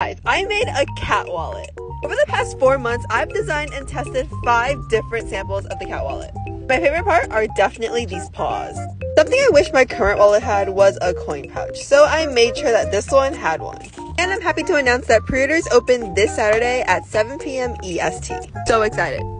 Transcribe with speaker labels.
Speaker 1: I made a cat wallet. Over the past four months, I've designed and tested five different samples of the cat wallet. My favorite part are definitely these paws. Something I wish my current wallet had was a coin pouch, so I made sure that this one had one. And I'm happy to announce that pre-orders open this Saturday at 7 p.m. EST. So excited.